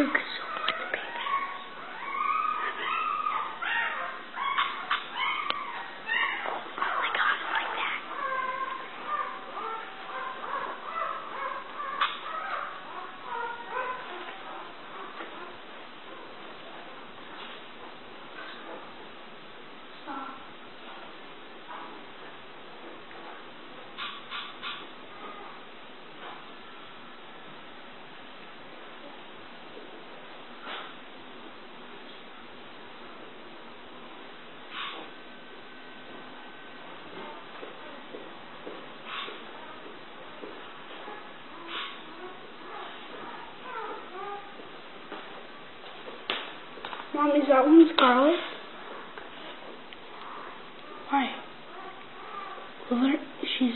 Is so Mom, is that one Scarlet? Why? Well, she's.